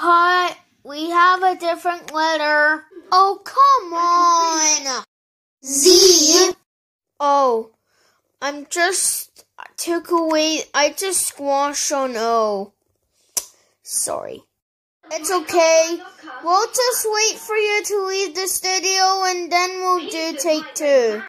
Cut. We have a different letter. Oh, come on. Z. Oh, I'm just took away. I just squashed on O. Sorry. It's okay. We'll just wait for you to leave the studio and then we'll do take two.